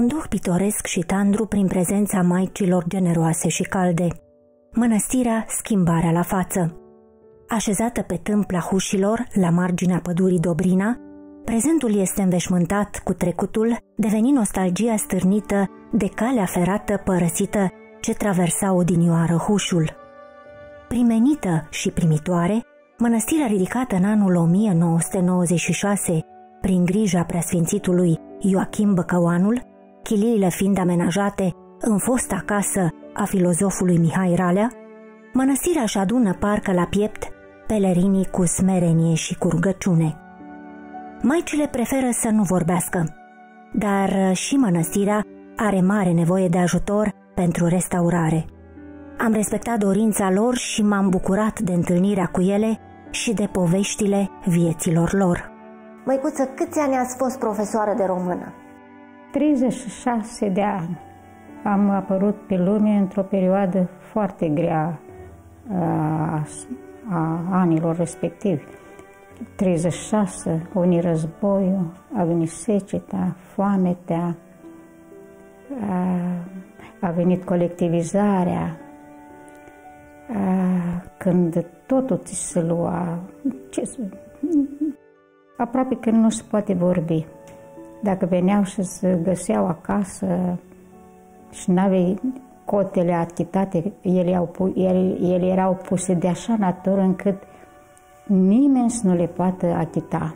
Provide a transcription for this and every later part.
Un duh pitoresc și tandru prin prezența maicilor generoase și calde. Mănăstirea Schimbarea la față. Așezată pe tâmpla hușilor, la marginea pădurii Dobrina, prezentul este înveșmântat cu trecutul, devenind nostalgia stârnită de calea ferată părăsită ce traversa odinioară hușul. Primenită și primitoare, mănăstirea ridicată în anul 1996 prin grija preasfințitului Ioachim Băcăuanul, chiliile fiind amenajate în fosta casă a filozofului Mihai Ralea, mănăstirea își adună parcă la piept pelerinii cu smerenie și cu rugăciune. Maicile preferă să nu vorbească, dar și mănăstirea are mare nevoie de ajutor pentru restaurare. Am respectat dorința lor și m-am bucurat de întâlnirea cu ele și de poveștile vieților lor. Măicuță, câți ani ați fost profesoară de română? 36 de ani. Am apărut pe lume într-o perioadă foarte grea a, a anilor respectivi. 36, a venit războiul, a venit seceta, foametea, a, a venit colectivizarea, a, când totul ți se lua, ce, aproape că nu se poate vorbi. Dacă veneau și se găseau acasă și n-aveai cotele achitate, ele, au, ele, ele erau puse de așa natură încât nimeni să nu le poată achita.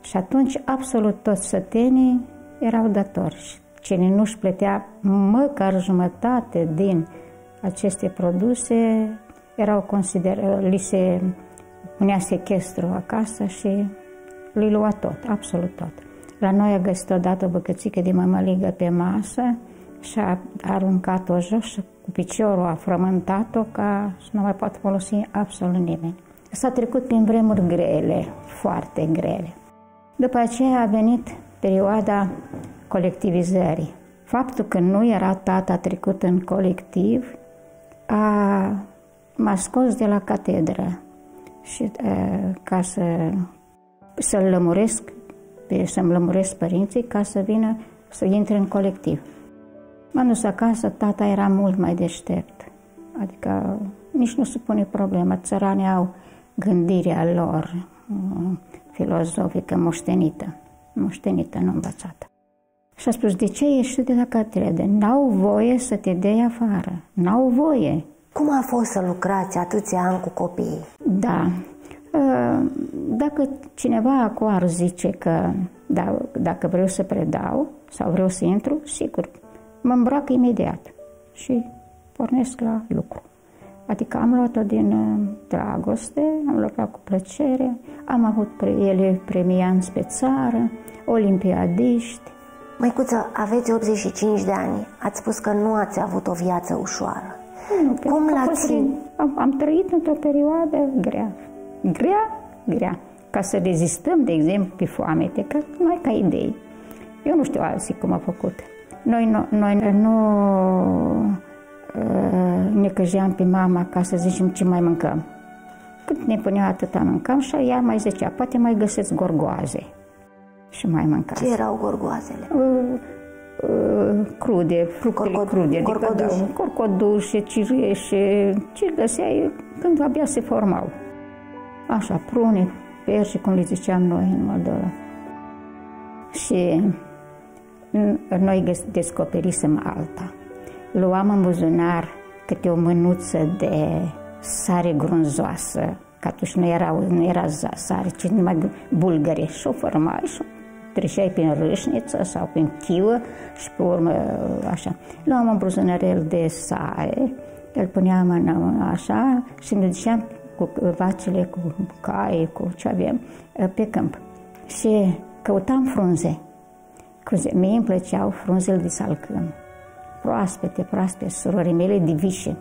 Și atunci absolut toți sătenii erau datori. Cine nu-și plătea măcar jumătate din aceste produse, erau consider, li se punea sechestru acasă și li lua tot, absolut tot. La noi a găsit odată o bucățică de mămăligă pe masă și a aruncat-o jos și cu piciorul a frământat-o ca să nu mai poate folosi absolut nimeni. S-a trecut prin vremuri grele, foarte grele. După aceea a venit perioada colectivizării. Faptul că nu era tata trecut în colectiv a, m-a scos de la catedră și a, ca să, să-l lămuresc, să-mi lămuresc părinții ca să vină să intre în colectiv. M-am dus acasă, tata era mult mai deștept. Adică nici nu se pune problema. Țăranii au gândirea lor uh, filozofică moștenită, moștenită, nu învățată. Și a spus, de ce ești de la catedră? N-au voie să te dea afară. N-au voie. Cum a fost să lucrați atâția ani cu copiii? Da. Uh, dacă cineva cu ar zice că da, dacă vreau să predau sau vreau să intru, sigur, mă îmbrac imediat și pornesc la lucru. Adică am luat-o din uh, dragoste, am lucrat cu plăcere, am avut ele premianți pe țară, olimpiadiști. Măicuță, aveți 85 de ani, ați spus că nu ați avut o viață ușoară. Nu, Cum l-ați... Am, am trăit într-o perioadă grea. Grea, grea. Ca să rezistăm, de exemplu, pe foamete, că mai ca idei. Eu nu știu alții cum a făcut. Noi nu, noi nu uh, ne căjeam pe mama ca să zicem ce mai mâncăm. Când ne punea atâta mâncam și ea mai zicea, poate mai găseți gorgoaze. Și mai mâncați. Ce erau gorgoazele? Uh, uh, crude, fructele Corcod- crude. Corcodușe. Adică, da, corcodușe, cireșe, ce găseai când abia se formau. Așa, prune, perși, cum le ziceam noi în Moldova. Și noi descoperisem alta. Luam în buzunar câte o mânuță de sare grunzoasă, că atunci nu era, nu era sare, ci numai bulgăreș. Și o formai și o treceai prin râșniță sau prin chiuă și pe urmă așa. Luam un buzunarel de sare, îl puneam în așa și ne duceam cu vacile, cu cai, cu ce avem, pe câmp. Și căutam frunze Frunze. Mie îmi plăceau frunzele de salcâm. Proaspete, proaspete, surorii mele de vișin,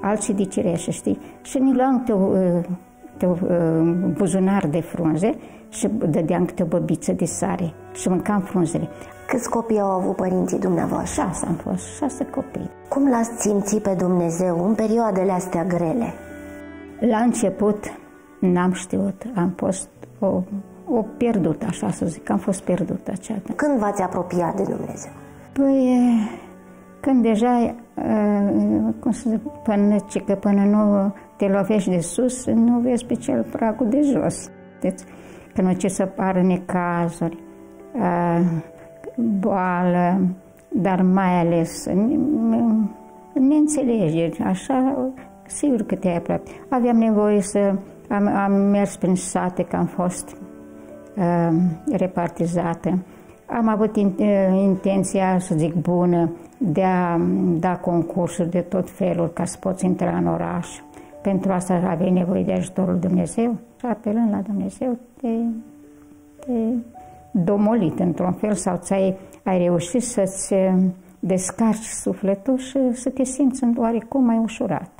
alții de cireșă, știi? Și mi luam câte o, câte o buzunar de frunze și dădeam câte o băbiță de sare și mâncam frunzele. Câți copii au avut părinții dumneavoastră? Șase am fost, șase copii. Cum l-ați simțit pe Dumnezeu în perioadele astea grele? La început n-am știut, am fost o o pierdut, așa să zic, am fost pierdut aceea. Când v-ați apropiat de Dumnezeu? Păi, când deja, cum să zic, până, că până nu te lovești de sus, nu vezi pe cel pragul de jos. Deci, când ce să pară necazuri, boală, dar mai ales neînțelegeri, așa, sigur că te-ai aproape. Aveam nevoie să, am, am mers prin sate, că am fost uh, repartizată. Am avut in, uh, intenția, să zic, bună, de a da concursuri de tot felul ca să poți intra în oraș. Pentru asta aveai nevoie de ajutorul Dumnezeu și apelând la Dumnezeu te, te domolit într-un fel sau ți-ai ai reușit să-ți descarci sufletul și să te simți în oarecum mai ușurat.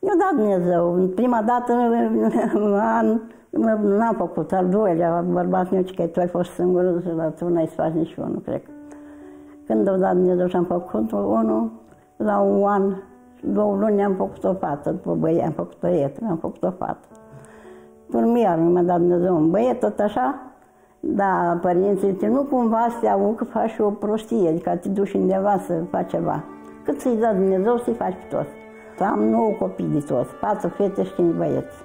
Eu da Dumnezeu. Prima dată, an, n-am făcut al doilea, bărbat meu, că tu ai fost singur și la tu n-ai să faci nici unul, cred. Când am dat Dumnezeu și am făcut unul, la un an, două luni am făcut o fată, după băie, am făcut o ietă, am făcut o fată. Până mi-a dat Dumnezeu un băiet, tot așa, da, părinții, zice, nu cumva să te avuc că faci o prostie, adică te duci undeva să faci ceva. Cât să-i dă Dumnezeu să-i faci pe toți. Am nouă copii de toți, patru fete și cinci băieți.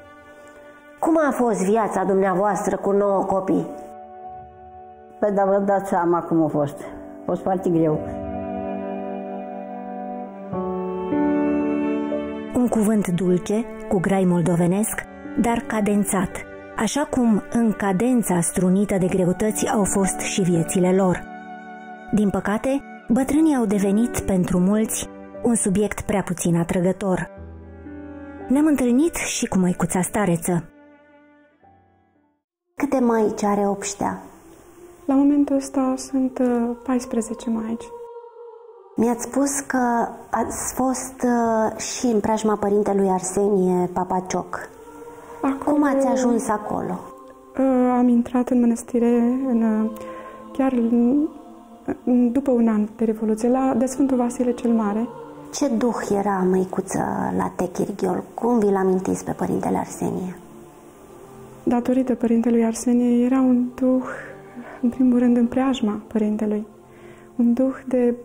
Cum a fost viața dumneavoastră cu nouă copii? Păi, dar vă dați seama cum a fost. A fost foarte greu. Un cuvânt dulce, cu grai moldovenesc, dar cadențat – așa cum în cadența strunită de greutăți au fost și viețile lor. Din păcate, bătrânii au devenit pentru mulți un subiect prea puțin atrăgător. Ne-am întâlnit și cu măicuța stareță. Câte maici are obștea? La momentul ăsta sunt 14 uh, maici. Mi-ați spus că ați fost uh, și în preajma părintelui Arsenie Papacioc. Acolo, Cum ați ajuns acolo? Uh, am intrat în mănăstire în, uh, chiar după un an de Revoluție, la de Sfântul Vasile cel Mare. Ce duh era măicuță la Techirghiol? Cum vi-l amintiți pe Părintele Arsenie? Datorită Părintelui Arsenie era un duh, în primul rând, în preajma Părintelui. Un duh de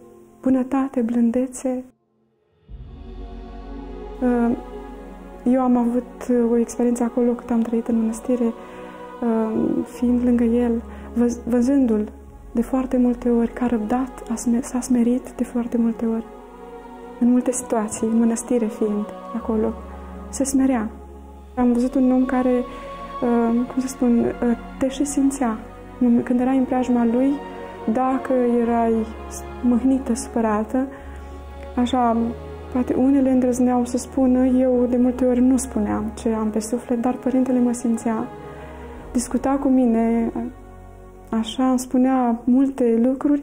bunătate, blândețe. Uh, eu am avut uh, o experiență acolo cât am trăit în mănăstire, uh, fiind lângă el, văzându-l de foarte multe ori, ca răbdat, s-a smerit de foarte multe ori. În multe situații, în mănăstire fiind acolo, se smerea. Am văzut un om care, uh, cum să spun, te și simțea. Când erai în preajma lui, dacă erai mâhnită, supărată, așa, Poate unele îndrăzneau să spună, eu de multe ori nu spuneam ce am pe suflet, dar părintele mă simțea. Discuta cu mine, așa, îmi spunea multe lucruri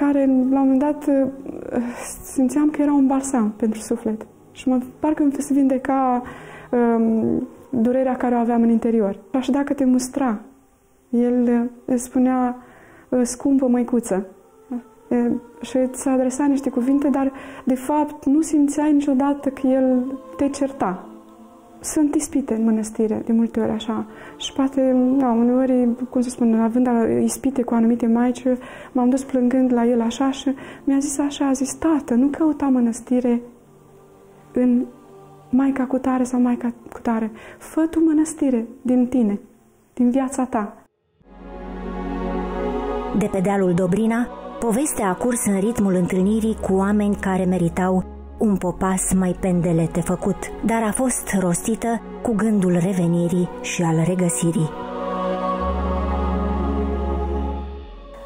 care, la un moment dat, simțeam că era un balsam pentru suflet. Și mă, parcă îmi se vindeca um, durerea care o aveam în interior. Așa dacă te mustra, el îți spunea, scumpă măicuță, și îți adresa niște cuvinte, dar de fapt nu simțeai niciodată că el te certa. Sunt ispite în mănăstire, de multe ori așa. Și poate, da, uneori, cum să spun, având ispite cu anumite maici, m-am dus plângând la el așa și mi-a zis așa, a zis, tată, nu căuta mănăstire în maica cu tare sau maica cu tare. Fă tu mănăstire din tine, din viața ta. De pe dealul Dobrina, Povestea a curs în ritmul întâlnirii cu oameni care meritau un popas mai pendelete făcut, dar a fost rostită cu gândul revenirii și al regăsirii.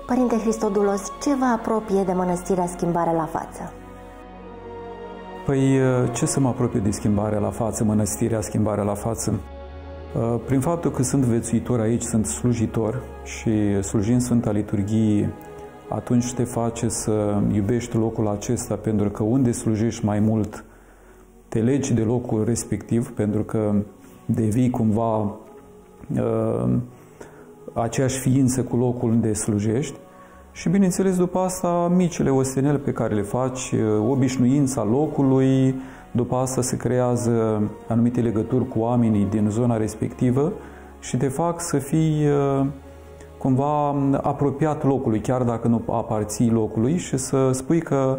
Părinte Hristodulos, ce vă apropie de mănăstirea Schimbare la față? Păi ce să mă apropie de schimbare la față, mănăstirea schimbare la față? Uh, prin faptul că sunt vețuitor aici, sunt slujitor și slujind Sfânta Liturghie, atunci te face să iubești locul acesta, pentru că unde slujești mai mult, te legi de locul respectiv, pentru că devii cumva uh, aceeași ființă cu locul unde slujești. Și bineînțeles, după asta, micile ostenele pe care le faci, uh, obișnuința locului, după asta se creează anumite legături cu oamenii din zona respectivă și te fac să fii uh, cumva apropiat locului, chiar dacă nu aparții locului și să spui că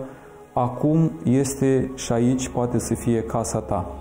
acum este și aici poate să fie casa ta.